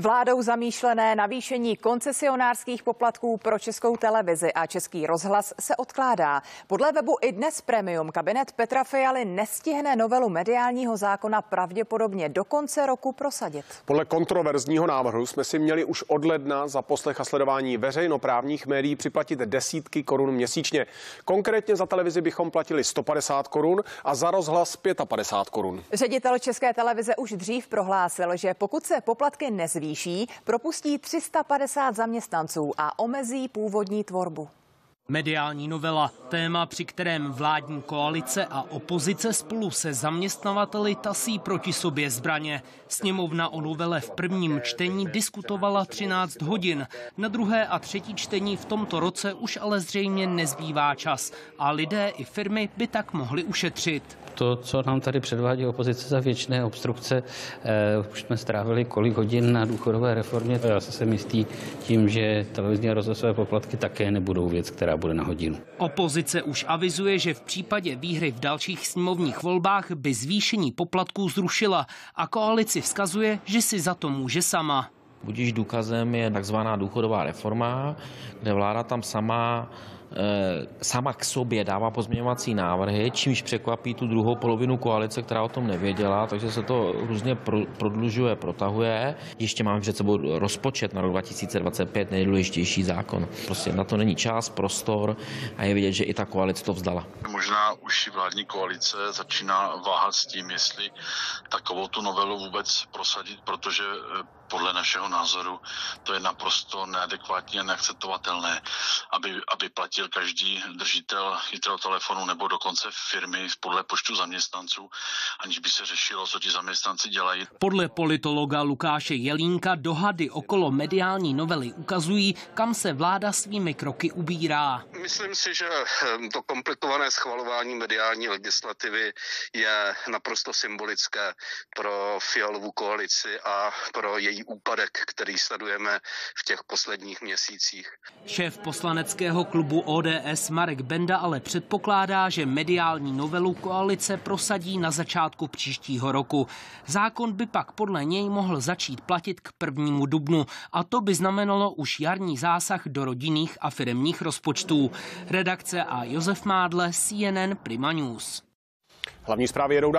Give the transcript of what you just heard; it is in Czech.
Vládou zamýšlené navýšení koncesionářských poplatků pro českou televizi a český rozhlas se odkládá. Podle webu i dnes Premium kabinet Petra Fialy nestihne novelu mediálního zákona pravděpodobně do konce roku prosadit. Podle kontroverzního návrhu jsme si měli už od ledna za poslech a sledování veřejnoprávních médií připlatit desítky korun měsíčně. Konkrétně za televizi bychom platili 150 korun a za rozhlas 55 korun. Ředitel České televize už dřív prohlásil, že pokud se poplatky nezví, zvýší, propustí 350 zaměstnanců a omezí původní tvorbu. Mediální novela, téma, při kterém vládní koalice a opozice spolu se zaměstnavateli tasí proti sobě zbraně. Sněmovna o novele v prvním čtení diskutovala 13 hodin. Na druhé a třetí čtení v tomto roce už ale zřejmě nezbývá čas a lidé i firmy by tak mohli ušetřit. To, co nám tady předvádí opozice za věčné obstrukce, eh, už jsme strávili kolik hodin na důchodové reformě. Já se jsem jistý tím, že televizní rozhlasové poplatky také nebudou věc, která která bude na hodinu. Opozice už avizuje, že v případě výhry v dalších sněmovních volbách by zvýšení poplatků zrušila a koalici vzkazuje, že si za to může sama. Budíž důkazem je takzvaná důchodová reforma, kde vláda tam sama sama k sobě dává pozměňovací návrhy, čímž překvapí tu druhou polovinu koalice, která o tom nevěděla, takže se to různě prodlužuje, protahuje. Ještě máme před sebou rozpočet na rok 2025, nejdůležitější zákon. Prostě na to není čas, prostor a je vidět, že i ta koalice to vzdala. Možná už vládní koalice začíná váhat s tím, jestli takovou tu novelu vůbec prosadit, protože eh, podle našeho názoru to je naprosto neadekvátně neakceptovatelné, aby, aby platil každý držitel chytrého telefonu nebo dokonce firmy podle počtu zaměstnanců, aniž by se řešilo, co ti zaměstnanci dělají. Podle politologa Lukáše Jelínka dohady okolo mediální novely ukazují, kam se vláda svými kroky ubírá. Myslím si, že ehm, to komplikované schvalování mediální legislativy je naprosto symbolické pro Fialovou koalici a pro její úpadek, který sledujeme v těch posledních měsících. Šéf poslaneckého klubu ODS Marek Benda ale předpokládá, že mediální novelu koalice prosadí na začátku příštího roku. Zákon by pak podle něj mohl začít platit k prvnímu dubnu a to by znamenalo už jarní zásah do rodinných a firemních rozpočtů. Redakce a Josef Mádle, CNN Prima News. Hlavní zprávy jedou